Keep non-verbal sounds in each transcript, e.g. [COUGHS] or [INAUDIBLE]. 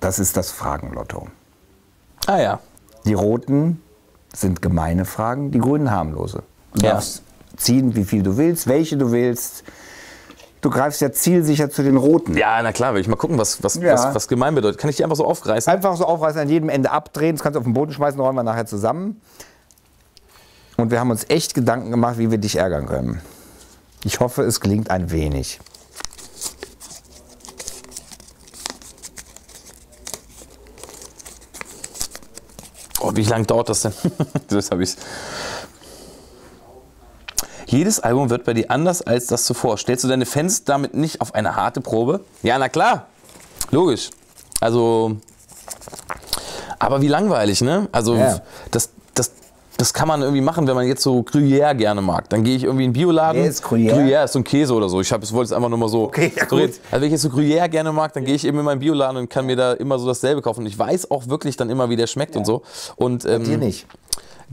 Das ist das Fragenlotto. Ah ja. Die roten sind gemeine Fragen, die grünen harmlose. Du Ja. darfst ziehen, wie viel du willst, welche du willst. Du greifst ja zielsicher zu den roten. Ja, na klar, will ich mal gucken, was, was, Ja. was, was gemein bedeutet. Kann ich die einfach so aufreißen? Einfach so aufreißen, an jedem Ende abdrehen, das kannst du auf den Boden schmeißen, räumen wir nachher zusammen. Und wir haben uns echt Gedanken gemacht, wie wir dich ärgern können. Ich hoffe, es gelingt ein wenig. Oh, wie lange dauert das denn? [LAUGHS] das habe ich. Jedes Album wird bei dir anders als das zuvor. Stellst du deine Fans damit nicht auf eine harte Probe? Ja, na klar. Logisch. Also. Aber wie langweilig, ne? Also, Ja. das, das, kann man irgendwie machen, wenn man jetzt so Gruyère gerne mag. Dann gehe ich irgendwie in den Bioladen. Wer ist Gruyère? Gruyère ist so ein Käse oder so. Ich, hab- ich wollte es einfach nur mal so. Okay, ja, gut. Also wenn ich jetzt so Gruyère gerne mag, dann gehe ich eben in meinen Bioladen und kann mir da immer so dasselbe kaufen. Und ich weiß auch wirklich dann immer, wie der schmeckt und so. Und, ähm, Dir nicht.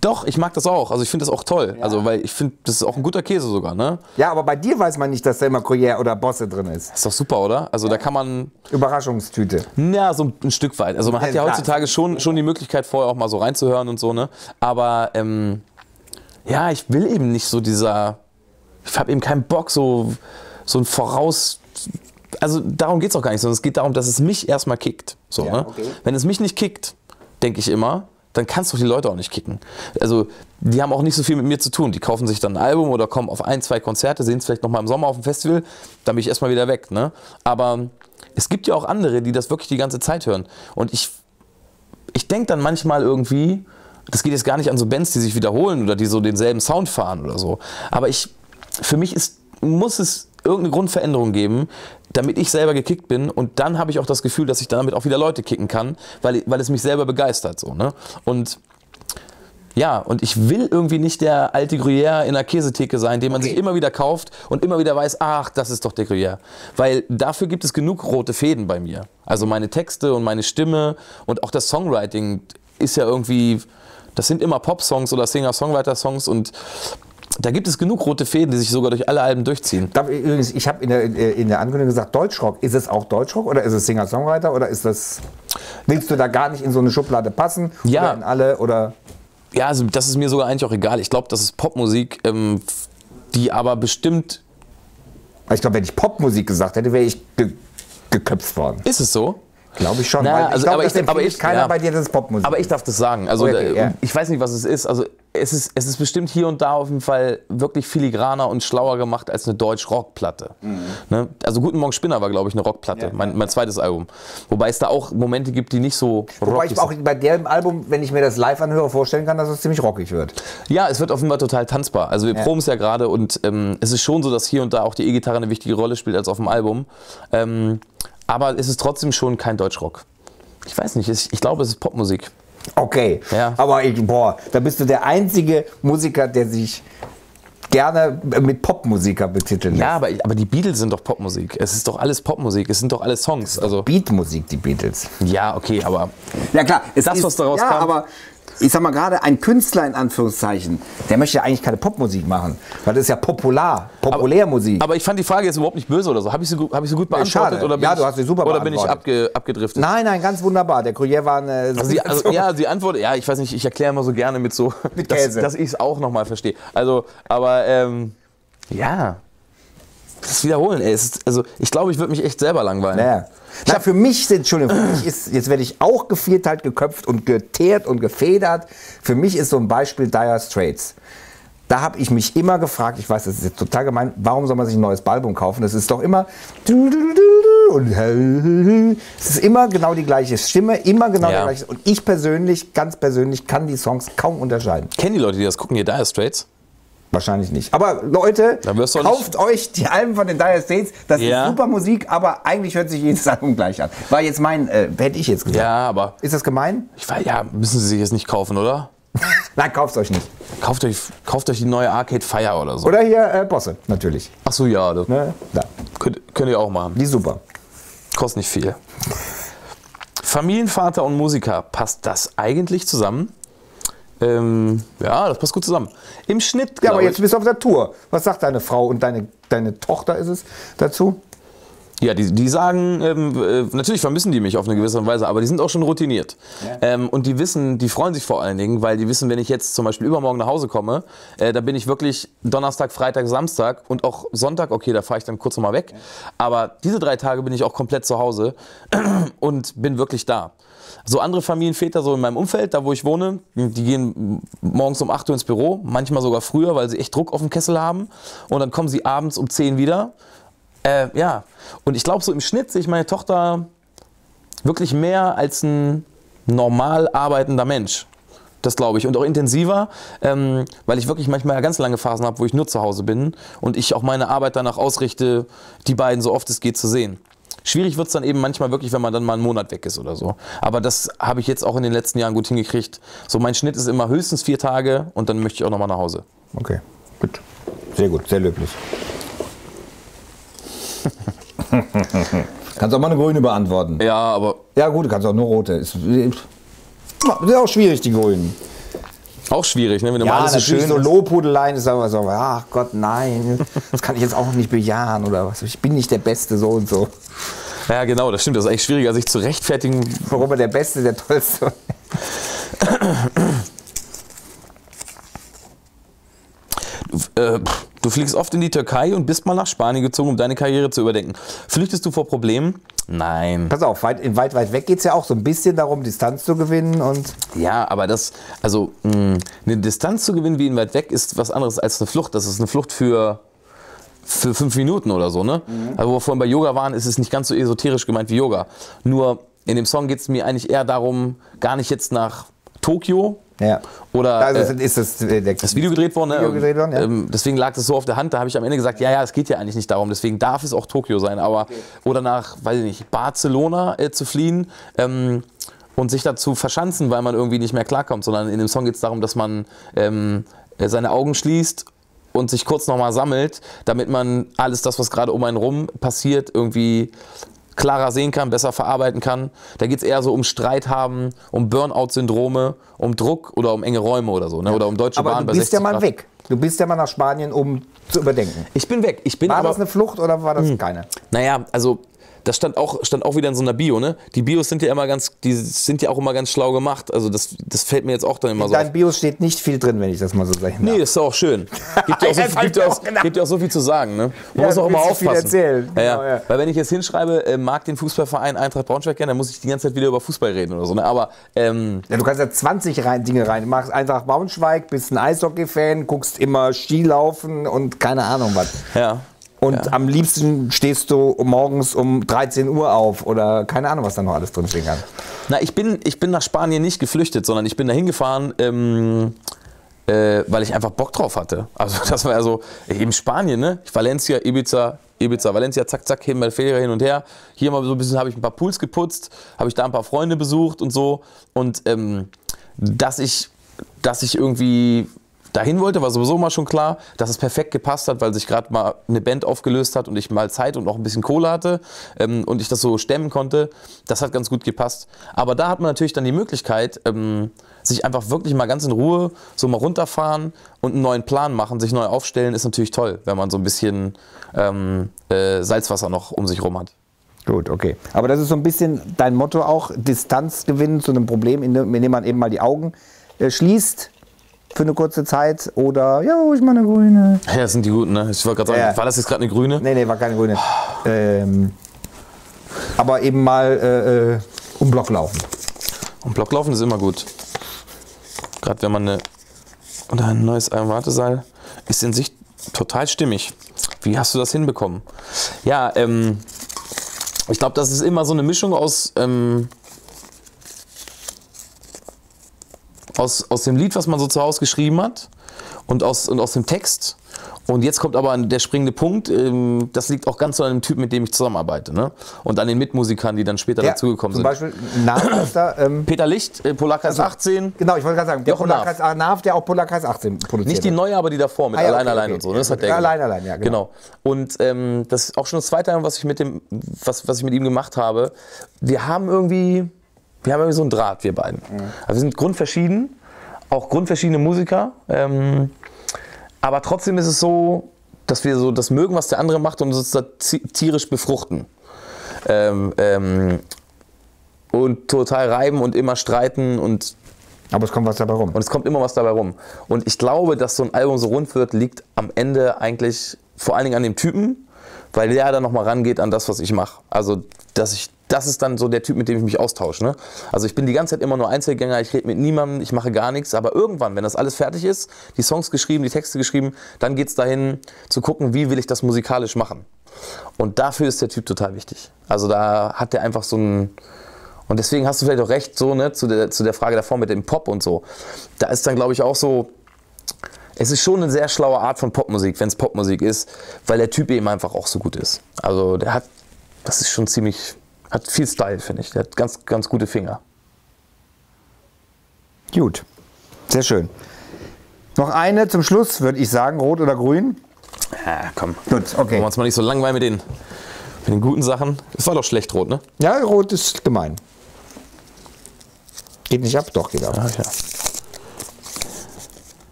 Doch, ich mag das auch. Also ich finde das auch toll. Also weil ich finde, das ist auch ein guter Käse sogar, ne? Ja, aber bei dir weiß man nicht, dass da immer Gruyère oder Bosse drin ist. Ist doch super, oder? Also da kann man, Überraschungstüte. ja, so ein Stück weit. Also man hat ja Ja, heutzutage schon, schon die Möglichkeit, vorher auch mal so reinzuhören und so, ne? Aber ähm, ja, ich will eben nicht so dieser, ich habe eben keinen Bock, so, so ein Voraus... Also darum geht es auch gar nicht, sondern es geht darum, dass es mich erstmal kickt. So, Ja, ne? okay. Wenn es mich nicht kickt, denke ich immer, dann kannst du die Leute auch nicht kicken. Also die haben auch nicht so viel mit mir zu tun. Die kaufen sich dann ein Album oder kommen auf ein, zwei Konzerte, sehen es vielleicht noch mal im Sommer auf dem Festival, dann bin ich erstmal wieder weg. Ne? Aber es gibt ja auch andere, die das wirklich die ganze Zeit hören. Und ich, ich denke dann manchmal irgendwie, das geht jetzt gar nicht an so Bands, die sich wiederholen oder die so denselben Sound fahren oder so. Aber ich, für mich ist, muss es irgendeine Grundveränderung geben, damit ich selber gekickt bin und dann habe ich auch das Gefühl, dass ich damit auch wieder Leute kicken kann, weil, weil es mich selber begeistert. So, ne? Und ja, und ich will irgendwie nicht der alte Gruyère in der Käsetheke sein, den man Okay. sich immer wieder kauft und immer wieder weiß, ach, das ist doch der Gruyère. Weil dafür gibt es genug rote Fäden bei mir. Also meine Texte und meine Stimme und auch das Songwriting ist ja irgendwie, das sind immer Pop-Songs oder Singer-Songwriter-Songs und da gibt es genug rote Fäden, die sich sogar durch alle Alben durchziehen. Ich übrigens, ich habe in der, in der Ankündigung gesagt, Deutschrock. Ist es auch Deutschrock oder ist es Singer-Songwriter oder ist das. Willst du da gar nicht in so eine Schublade passen? Ja. Oder in alle oder. Ja, also das ist mir sogar eigentlich auch egal. Ich glaube, das ist Popmusik, ähm, die aber bestimmt. Ich glaube, wenn ich Popmusik gesagt hätte, wäre ich ge geköpft worden. Ist es so? Glaube ich schon. Na, ich also, aber das ich- aber ich- keiner ja. bei dir, das Popmusik. Aber ich darf das sagen. Also Okay, äh, ja. ich weiß nicht, was es ist. Also es ist, es ist bestimmt hier und da auf jeden Fall wirklich filigraner und schlauer gemacht als eine Deutsch-Rock-Platte. Ne? Also Guten Morgen Spinner war, glaube ich, eine Rockplatte, mein, mein zweites Album. Wobei es da auch Momente gibt, die nicht so Wobei rockig ich auch bei dem Album, wenn ich mir das live anhöre, vorstellen kann, dass es ziemlich rockig wird. Ja, es wird offenbar total tanzbar. Also wir proben es ja gerade und ähm, es ist schon so, dass hier und da auch die E-Gitarre eine wichtige Rolle spielt als auf dem Album. Ähm, aber es ist trotzdem schon kein Deutschrock. Ich weiß nicht, ich, ich glaube, es ist Popmusik. Okay. Ja. Aber ich, boah, da bist du der einzige Musiker, der sich gerne mit Popmusiker betiteln Ja, lässt. aber, aber die Beatles sind doch Popmusik. Es ist doch alles Popmusik. Es sind doch alles Songs. Also Beatmusik, die Beatles. ja, okay, aber Ja klar, es Das, ist, was daraus ja, kam. aber ich sag mal gerade ein Künstler in Anführungszeichen, der möchte ja eigentlich keine Popmusik machen, weil das ist ja popular, Populärmusik. Aber ich fand die Frage jetzt überhaupt nicht böse oder so. Habe ich sie gut, hab ich sie gut beantwortet? schade. Oder bin Ja, ich, du hast sie super Oder bin ich abge, abgedriftet? nein, nein, ganz wunderbar. Der Gruyère war eine Also sie, also, ja, sie antwortet, ja, ich weiß nicht, ich erkläre immer so gerne mit so, [LAUGHS] Mit dass, Käse. dass ich es auch nochmal verstehe. Also, aber ähm, ja, das Wiederholen, ey. Ist, also, ich glaube, ich würde mich echt selber langweilen. Ja. Na, für mich sind, Entschuldigung, für mich ist, jetzt werde ich auch gevierteilt, geköpft und geteert und gefedert. Für mich ist so ein Beispiel Dire Straits. Da habe ich mich immer gefragt, ich weiß, das ist jetzt total gemein, warum soll man sich ein neues Album kaufen? Das ist doch immer und es ist immer genau die gleiche Stimme, immer genau Ja. die gleiche. Und ich persönlich, ganz persönlich, kann die Songs kaum unterscheiden. Kennen die Leute, die das gucken, hier Dire Straits? Wahrscheinlich nicht. Aber Leute, kauft euch die Alben von den Dire Straits. Das Ja. ist super Musik, aber eigentlich hört sich jedes [LAUGHS] Album gleich an. War jetzt mein, äh, hätte ich jetzt gesagt. Ja, aber Ist das gemein? ich weiß, ja, müssen sie sich jetzt nicht kaufen, oder? [LAUGHS] Nein, kauft euch nicht. Kauft euch, kauft euch die neue Arcade Fire oder so. Oder hier äh, Bosse, natürlich. Ach so, ja, das Ne? Da. könnt, könnt ihr auch machen. Die super. Kostet nicht viel. Familienvater und Musiker, passt das eigentlich zusammen? Ähm, ja, das passt gut zusammen. Im Schnitt, Ja, aber jetzt ich. bist du auf der Tour. Was sagt deine Frau und deine, deine Tochter ist es dazu? Ja, die, die sagen, ähm, äh, natürlich vermissen die mich auf eine gewisse Weise, aber die sind auch schon routiniert. Ähm, und die wissen, die freuen sich vor allen Dingen, weil die wissen, wenn ich jetzt zum Beispiel übermorgen nach Hause komme, äh, da bin ich wirklich Donnerstag, Freitag, Samstag und auch Sonntag, okay, da fahre ich dann kurz nochmal weg. Aber diese drei Tage bin ich auch komplett zu Hause [CLEARS THROAT] und bin wirklich da. So andere Familienväter so in meinem Umfeld, da wo ich wohne, die gehen morgens um 8 Uhr ins Büro, manchmal sogar früher, weil sie echt Druck auf dem Kessel haben. Und dann kommen sie abends um 10 wieder. Äh, ja, und ich glaube, so im Schnitt sehe ich meine Tochter wirklich mehr als ein normal arbeitender Mensch. Das glaube ich. Und auch intensiver, ähm, weil ich wirklich manchmal ganz lange Phasen habe, wo ich nur zu Hause bin und ich auch meine Arbeit danach ausrichte, die beiden so oft es geht zu sehen. Schwierig wird es dann eben manchmal wirklich, wenn man dann mal einen Monat weg ist oder so. Aber das habe ich jetzt auch in den letzten Jahren gut hingekriegt. So mein Schnitt ist immer höchstens vier Tage und dann möchte ich auch nochmal nach Hause. Okay, gut. Sehr gut, sehr löblich. [LAUGHS] kannst auch mal eine grüne beantworten. Ja, aber Ja gut, du kannst auch nur rote. Ist, ist auch schwierig, die grünen. Auch schwierig, ne? wenn du mal Ja, alles so schön so ist. Lobhudeleien ist aber so, ach Gott, nein, das kann ich jetzt auch nicht bejahen oder was. Ich bin nicht der Beste, so und so. Ja, genau, das stimmt. Das ist echt schwieriger, sich zu rechtfertigen. Warum er der Beste, der Tollste. Äh, du fliegst oft in die Türkei und bist mal nach Spanien gezogen, um deine Karriere zu überdenken. Flüchtest du vor Problemen? Nein. Pass auf, weit, weit, weit weg geht es ja auch so ein bisschen darum, Distanz zu gewinnen und Ja, aber das, also mh, eine Distanz zu gewinnen wie in weit weg ist was anderes als eine Flucht. Das ist eine Flucht für, für fünf Minuten oder so, ne? Also wo wir vorhin bei Yoga waren, ist es nicht ganz so esoterisch gemeint wie Yoga. Nur in dem Song geht es mir eigentlich eher darum, gar nicht jetzt nach Tokio ja. oder Also äh, ist das, äh, das Video gedreht worden. Ne? Video gedreht worden, ja. ähm, deswegen lag das so auf der Hand. Da habe ich am Ende gesagt, ja, ja, es geht ja eigentlich nicht darum. Deswegen darf es auch Tokio sein. Aber oder nach, weiß ich nicht, Barcelona äh, zu fliehen. Ähm, und sich dazu verschanzen, weil man irgendwie nicht mehr klarkommt, sondern in dem Song geht es darum, dass man ähm, äh, seine Augen schließt und sich kurz nochmal sammelt, damit man alles das, was gerade um einen rum passiert, irgendwie klarer sehen kann, besser verarbeiten kann. Da geht es eher so um Streit haben, um Burnout-Syndrome, um Druck oder um enge Räume oder so, ne? oder um Deutsche aber Bahn du bei bist ja 60 mal Grad. weg. Du bist ja mal nach Spanien, um zu überdenken. Ich bin weg. Ich bin War aber, das eine Flucht oder war Hm. das keine? naja, also das stand auch, stand auch wieder in so einer Bio, ne? Die Bios sind ja immer ganz, die sind ja auch immer ganz schlau gemacht. Also das, das fällt mir jetzt auch dann immer In so auf. deinem Bios steht nicht viel drin, wenn ich das mal so darf. Nee, ist doch auch schön. Gibt ja [LAUGHS] auch, so, gibt ja auch gibt ja auch so viel zu sagen. Ne? Man Ja, muss auch immer aufpassen. Ja, ja. Genau, ja. Weil wenn ich jetzt hinschreibe, äh, mag den Fußballverein Eintracht Braunschweig gerne, dann muss ich die ganze Zeit wieder über Fußball reden oder so. Ne? Aber ähm, Ja, du kannst ja 20 rein, Dinge rein. Du machst einfach Braunschweig, bist ein Eishockey-Fan, guckst immer Skilaufen und keine Ahnung was. ja. Und am liebsten stehst du morgens um 13 Uhr auf oder keine Ahnung, was da noch alles drinstehen kann. Na, ich bin, ich bin nach Spanien nicht geflüchtet, sondern ich bin da hingefahren, ähm, äh, weil ich einfach Bock drauf hatte. Also [LAUGHS] das war ja so, eben Spanien, ne? Valencia, Ibiza, Ibiza, Valencia, zack, zack, hin, Ferien hin und her. Hier mal so ein bisschen habe ich ein paar Pools geputzt, habe ich da ein paar Freunde besucht und so. Und ähm, dass ich, dass ich irgendwie dahin wollte, war sowieso mal schon klar, dass es perfekt gepasst hat, weil sich gerade mal eine Band aufgelöst hat und ich mal Zeit und auch ein bisschen Kohle hatte ähm, und ich das so stemmen konnte. Das hat ganz gut gepasst. Aber da hat man natürlich dann die Möglichkeit, ähm, sich einfach wirklich mal ganz in Ruhe so mal runterfahren und einen neuen Plan machen, sich neu aufstellen, ist natürlich toll, wenn man so ein bisschen ähm, äh, Salzwasser noch um sich rum hat. Gut, okay. Aber das ist so ein bisschen dein Motto auch, Distanz gewinnen zu einem Problem, indem man eben mal die Augen äh, schließt für eine kurze Zeit oder, ja, ich mal eine grüne. Ja, das sind die guten, ne? Ich wollte gerade sagen, Ja. war das jetzt gerade eine grüne? Nee, nee, war keine grüne. Ähm, aber eben mal äh, äh, um Block laufen. Und Blocklaufen ist immer gut. Gerade wenn man eine oder ein neues Wartesaal ist in sich total stimmig. Wie hast du das hinbekommen? Ja, ähm, ich glaube, das ist immer so eine Mischung aus, ähm, aus, aus dem Lied, was man so zu Hause geschrieben hat und aus, und aus dem Text. Und jetzt kommt aber der springende Punkt, ähm, das liegt auch ganz so an dem Typ, mit dem ich zusammenarbeite. Ne? Und an den Mitmusikern, die dann später dazugekommen zum sind. Beispiel Nav da. Ähm, [COUGHS] Peter Licht, äh, Polarkreis 18. genau, ich wollte gerade sagen, der Jochen Polarkreis ah, Nav, der auch Polarkreis 18 produziert. Nicht die neue, aber die davor mit Ah ja, Allein okay, Allein okay. und so. Ne? Das hat der Ja, gemacht. Allein Allein, ja, genau. genau. Und ähm, das ist auch schon das zweite Mal, was ich mit dem, was, was ich mit ihm gemacht habe. Wir haben irgendwie, wir haben irgendwie so einen Draht, wir beiden. Mhm. Also wir sind grundverschieden, auch grundverschiedene Musiker. Ähm, aber trotzdem ist es so, dass wir so das mögen, was der andere macht und uns da tierisch befruchten. Ähm, ähm, und total reiben und immer streiten und Aber es kommt was dabei rum. und es kommt immer was dabei rum. Und ich glaube, dass so ein Album so rund wird, liegt am Ende eigentlich vor allen Dingen an dem Typen, weil der dann nochmal rangeht an das, was ich mache. Also, dass ich, das ist dann so der Typ, mit dem ich mich austausche. Ne? Also, ich bin die ganze Zeit immer nur Einzelgänger, ich rede mit niemandem, ich mache gar nichts. Aber irgendwann, wenn das alles fertig ist, die Songs geschrieben, die Texte geschrieben, dann geht es dahin zu gucken, wie will ich das musikalisch machen. Und dafür ist der Typ total wichtig. Also, da hat der einfach so ein. Und deswegen hast du vielleicht auch recht, so, ne, zu der, zu der Frage davor mit dem Pop und so. Da ist dann, glaube ich, auch so, es ist schon eine sehr schlaue Art von Popmusik, wenn es Popmusik ist, weil der Typ eben einfach auch so gut ist. Also der hat, das ist schon ziemlich, hat viel Style, finde ich. Der hat ganz, ganz gute Finger. Gut. Sehr schön. Noch eine zum Schluss, würde ich sagen, rot oder grün? Ja, komm. Gut, okay. Wollen wir uns mal nicht so langweilen mit den, mit den guten Sachen. Es war doch schlecht rot, ne? Ja, rot ist gemein. Geht nicht ab? Doch, geht ab. Ach ja.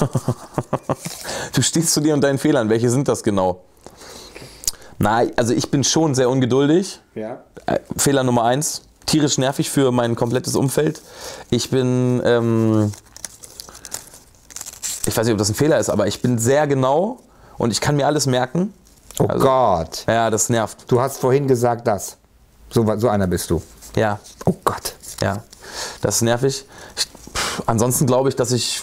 [LAUGHS] du stehst zu dir und deinen Fehlern. Welche sind das genau? Na, also ich bin schon sehr ungeduldig. Ja. Äh, Fehler Nummer eins. Tierisch nervig für mein komplettes Umfeld. Ich bin, ähm, ich weiß nicht, ob das ein Fehler ist, aber ich bin sehr genau und ich kann mir alles merken. Oh Also- Gott. Ja, das nervt. Du hast vorhin gesagt das. So, so einer bist du. Ja, Oh Gott. Ja, das ist nervig. Ich, pff, ansonsten glaube ich, dass ich.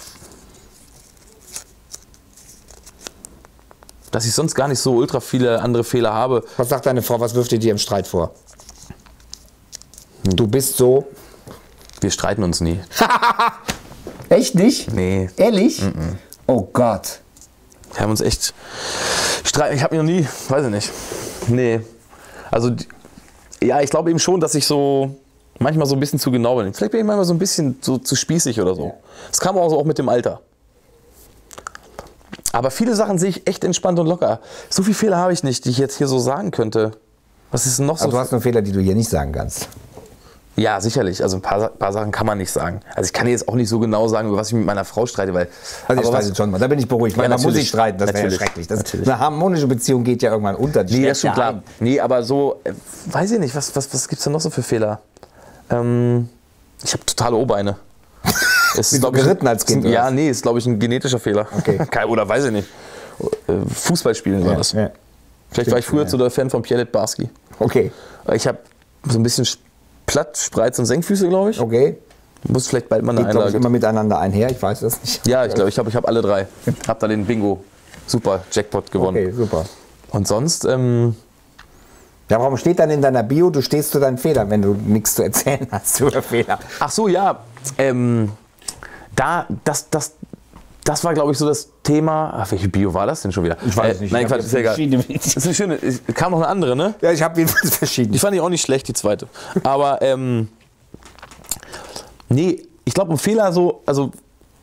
Dass ich sonst gar nicht so ultra viele andere Fehler habe. Was sagt deine Frau? Was wirft ihr dir im Streit vor? Du bist so. Wir streiten uns nie. [LAUGHS] Echt nicht? Nee. Ehrlich? Oh Gott. Wir haben uns echt. Streit, ich habe mich noch nie. Weiß ich nicht. Nee. Also, ja, ich glaube eben schon, dass ich so. manchmal so ein bisschen zu genau bin. Vielleicht bin ich manchmal so ein bisschen so zu spießig oder so. Das kam auch so auch mit dem Alter. Aber viele Sachen sehe ich echt entspannt und locker. So viele Fehler habe ich nicht, die ich jetzt hier so sagen könnte. Was ist denn noch so? Aber du hast nur Fehler, die du hier nicht sagen kannst. Ja, sicherlich. Also ein paar, paar Sachen kann man nicht sagen. Also ich kann jetzt auch nicht so genau sagen, über was ich mit meiner Frau streite, weil. Also was- streitet schon mal. Da bin ich beruhigt. Ja, man muss nicht streiten. Das wäre ja schrecklich. Das, eine harmonische Beziehung geht ja irgendwann unter. Die Nee, das ist schon klar. ein. Nee, aber so, äh, weiß ich nicht, was, was, was gibt es da noch so für Fehler? Ähm, ich habe totale O-Beine. Es Bist glaub du ich, geritten als Kind, Ja, oder was? nee, ist glaube ich ein genetischer Fehler. Okay. [LAUGHS] Oder weiß ich nicht. Äh, Fußball spielen war das. Ja. Vielleicht war ich früher ja. zu der Fan von Pierre Barski. Okay. Ich habe so ein bisschen Sch- Platt, Spreiz und Senkfüße, glaube ich. Okay. Muss vielleicht bald mal eine Geht, glaube ich, Einlage. immer miteinander einher. Ich weiß das nicht. Ja, ich glaube, ich habe ich hab alle drei. [LAUGHS] Hab da den Bingo Super Jackpot gewonnen. Okay, super. Und sonst, ähm, Ja, warum steht dann in deiner Bio, du stehst zu deinen Fehlern, wenn du nichts zu erzählen hast über Fehler? ach so, ja, ähm, da, das, das, das war, glaube ich, so das Thema. Ach, welche Bio war das denn schon wieder? Ich weiß es nicht. Nein, Ich Quatsch, ist egal. verschiedene Das ist eine schöne. Es kam noch eine andere, ne? Ja, ich habe jedenfalls verschiedene. Die fand ich auch nicht schlecht, die zweite. Aber ähm, nee, ich glaube, ein Fehler so, also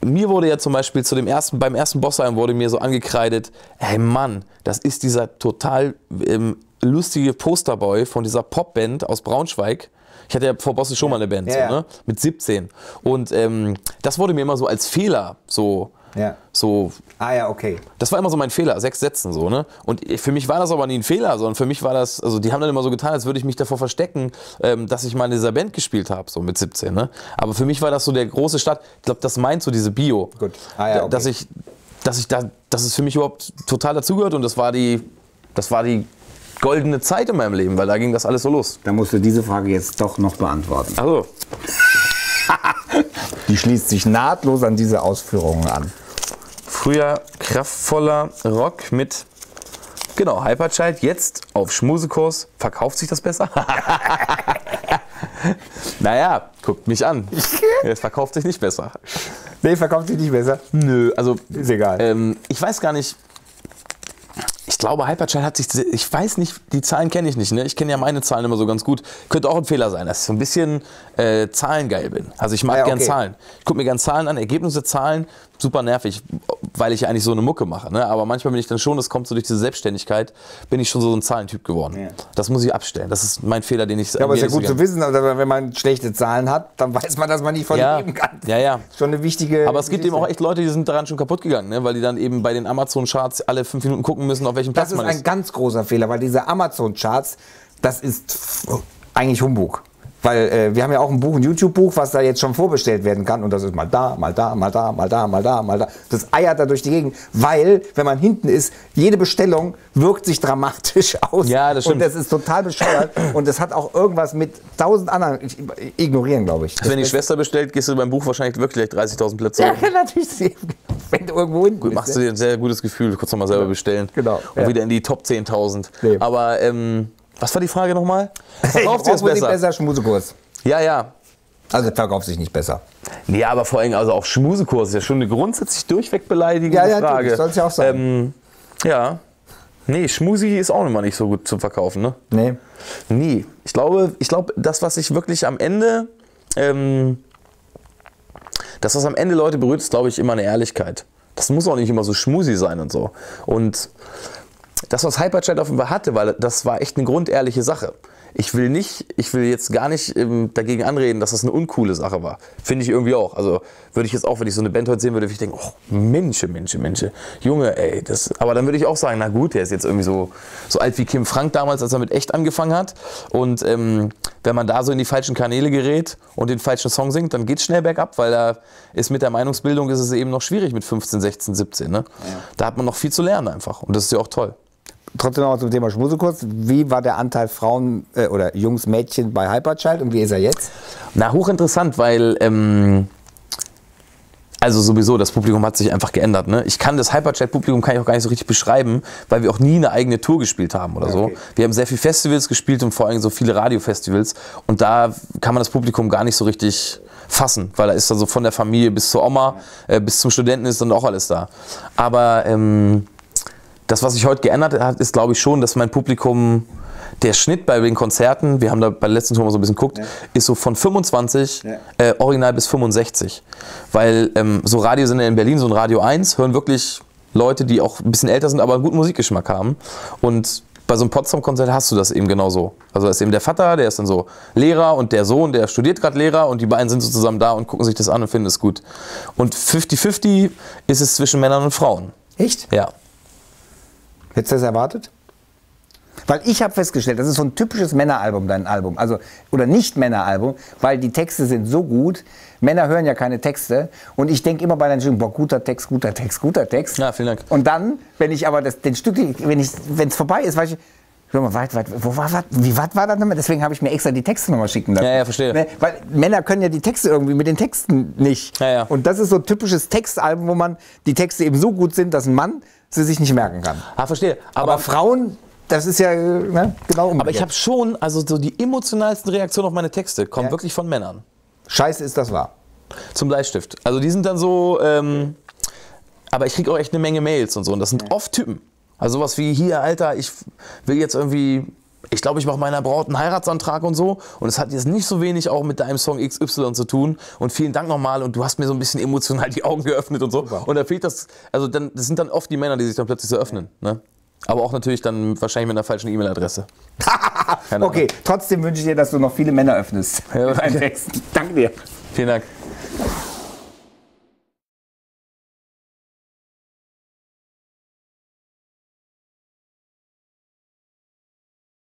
mir wurde ja zum Beispiel zu dem ersten, beim ersten Bossheim wurde mir so angekreidet, hey Mann, das ist dieser total ähm, lustige Posterboy von dieser Popband aus Braunschweig. Ich hatte ja vor Bosse schon mal eine Band, Ja, so, ne? mit 17. Und ähm, das wurde mir immer so als Fehler so, Ja. so Ah ja, okay. das war immer so mein Fehler, sechs Sätzen so, ne? Und für mich war das aber nie ein Fehler, sondern für mich war das, also die haben dann immer so getan, als würde ich mich davor verstecken, ähm, dass ich mal in dieser Band gespielt habe, so mit 17, ne? Aber für mich war das so der große Start. Ich glaube, das meint so diese Bio. Gut. Ah ja, okay. Dass ich, dass ich da, dass es für mich überhaupt total dazugehört und das war die, das war die goldene Zeit in meinem Leben, weil da ging das alles so los. Da musst du diese Frage jetzt doch noch beantworten. Also, [LAUGHS] Die schließt sich nahtlos an diese Ausführungen an. Früher kraftvoller Rock mit Genau, Hyperchild jetzt auf Schmusekurs. Verkauft sich das besser? [LAUGHS] naja, guckt mich an. [LAUGHS] Es verkauft sich nicht besser. Nee, verkauft sich nicht besser. Nö, also Ist egal. ähm, ich weiß gar nicht. Ich glaube, Hyperchild hat sich, ich weiß nicht, die Zahlen kenne ich nicht, ne? ich kenne ja meine Zahlen immer so ganz gut. Könnte auch ein Fehler sein, dass ich so ein bisschen äh, zahlengeil bin. Also ich mag Ja, gern okay. Zahlen. Ich gucke mir gern Zahlen an, Ergebnisse, Zahlen, super nervig, weil ich ja eigentlich so eine Mucke mache. Ne? Aber manchmal bin ich dann schon, das kommt so durch diese Selbstständigkeit, bin ich schon so ein Zahlentyp geworden. Ja. Das muss ich abstellen. Das ist mein Fehler, den ich Ja, aber ist ja gut zu wissen, aber wenn man schlechte Zahlen hat, dann weiß man, dass man nicht von Ja. leben kann. Ja, ja. Schon eine wichtige. Aber es gibt eben auch echt Leute, die sind daran schon kaputt gegangen, ne? weil die dann eben bei den Amazon-Charts alle fünf Minuten gucken müssen, auf welchem Platz Das ist man ein ist. ganz großer Fehler, weil diese Amazon-Charts, das ist eigentlich Humbug. Weil äh, wir haben ja auch ein Buch, ein YouTube-Buch, was da jetzt schon vorbestellt werden kann. Und das ist mal da, mal da, mal da, mal da, mal da, mal da. Das eiert da durch die Gegend. Weil, wenn man hinten ist, jede Bestellung wirkt sich dramatisch [LAUGHS] aus. Ja, das Und stimmt. das ist total bescheuert. Und das hat auch irgendwas mit tausend anderen ich, ignorieren, glaube ich. Wenn die Schwester bestellt, gehst du beim Buch wahrscheinlich wirklich gleich 30.000 Plätze. ja, [LAUGHS] natürlich wenn du irgendwo hinten Gut, bist. machst du dir ein sehr gutes Gefühl, kurz nochmal selber bestellen. Genau, Und ja. wieder in die Top 10.000. Nee. Aber ähm, was war die Frage nochmal? [LAUGHS] Verkauft es man besser? nicht besser Schmusekurs. Ja, ja. Also verkauft sich nicht besser. Nee, aber vor allem also auch Schmusekurs ist ja schon eine grundsätzlich durchweg beleidigende Ja, ja, Frage. natürlich, soll's ja auch sein. Ähm, ja. Nee, Schmusi ist auch immer nicht so gut zum Verkaufen, ne? Nee. Nie. Ich glaube, ich glaube, das, was sich wirklich am Ende, ähm, das, was am Ende Leute berührt, ist, glaube ich, immer eine Ehrlichkeit. Das muss auch nicht immer so schmusi sein und so. Und das, was Hyperchat offenbar hatte, weil das war echt eine grundehrliche Sache. Ich will nicht, ich will jetzt gar nicht ähm, dagegen anreden, dass das eine uncoole Sache war. Finde ich irgendwie auch. Also würde ich jetzt auch, wenn ich so eine Band heute sehen würde, würde ich denken, oh, Mensch, Mensch, Mensch, Junge, ey, das. Aber dann würde ich auch sagen, na gut, der ist jetzt irgendwie so, so alt wie Kim Frank damals, als er mit echt angefangen hat. Und ähm, wenn man da so in die falschen Kanäle gerät und den falschen Song singt, dann geht es schnell bergab, weil da ist mit der Meinungsbildung ist es eben noch schwierig mit 15, 16, 17. Ne? Da hat man noch viel zu lernen einfach. Und das ist ja auch toll. Trotzdem noch zum Thema Schmusekurs. Wie war der Anteil Frauen äh, oder Jungs, Mädchen bei Hyperchild und wie ist er jetzt? Na, hochinteressant, weil ähm, also sowieso das Publikum hat sich einfach geändert. Ne? Ich kann das Hyperchat-Publikum kann ich auch gar nicht so richtig beschreiben, weil wir auch nie eine eigene Tour gespielt haben oder so. okay. Wir haben sehr viel Festivals gespielt und vor allem so viele Radiofestivals und da kann man das Publikum gar nicht so richtig fassen, weil da ist dann so von der Familie bis zur Oma, äh, bis zum Studenten ist dann auch alles da. Aber ähm, das, was sich heute geändert hat, ist, glaube ich, schon, dass mein Publikum, der Schnitt bei den Konzerten, wir haben da bei der letzten Tour mal so ein bisschen geguckt, ist so von 25 Ja. äh, original bis 65. Weil ähm, so Radiosender in Berlin, so ein Radio 1, hören wirklich Leute, die auch ein bisschen älter sind, aber einen guten Musikgeschmack haben. Und bei so einem Potsdam-Konzert hast du das eben genau so. Also da ist eben der Vater, der ist dann so Lehrer und der Sohn, der studiert gerade Lehrer und die beiden sind so zusammen da und gucken sich das an und finden es gut. Und 50-50 ist es zwischen Männern und Frauen. Echt? Ja. Hättest du das erwartet? Weil ich habe festgestellt, das ist so ein typisches Männeralbum, dein Album. Also, oder nicht Männeralbum, weil die Texte sind so gut. Männer hören ja keine Texte. Und ich denke immer bei deinen Stücken, boah, guter Text, guter Text, guter Text. Ja, vielen Dank. Und dann, wenn ich aber das, den Stück, wenn es vorbei ist, weiß ich, hör mal, weit, weit, wo war, wat, wie was war das nochmal? Deswegen habe ich mir extra die Texte nochmal schicken lassen. Ja, ja, verstehe. Ne? Weil Männer können ja die Texte irgendwie mit den Texten nicht. Ja, ja. Und das ist so ein typisches Textalbum, wo man die Texte eben so gut sind, dass ein Mann sie sich nicht merken kann. Ah, verstehe. Aber, Frauen, das ist ja äh, ne, genau umgekehrt. Aber ich habe schon, also so die emotionalsten Reaktionen auf meine Texte kommen Ja. wirklich von Männern. Scheiße ist das wahr. Zum Bleistift. Also die sind dann so, ähm, aber ich kriege auch echt eine Menge Mails und so. Und das sind oft Typen. Also sowas wie, hier, Alter, ich will jetzt irgendwie, ich glaube, ich mache meiner Braut einen Heiratsantrag und so. Und es hat jetzt nicht so wenig auch mit deinem Song XY zu tun. Und vielen Dank nochmal. Und du hast mir so ein bisschen emotional die Augen geöffnet und so. Und da fehlt das, also dann, das sind dann oft die Männer, die sich dann plötzlich so öffnen. Ne? Aber auch natürlich dann wahrscheinlich mit einer falschen E-Mail-Adresse. [LAUGHS] Okay, trotzdem wünsche ich dir, dass du noch viele Männer öffnest. Ja. Danke dir. Vielen Dank.